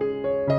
you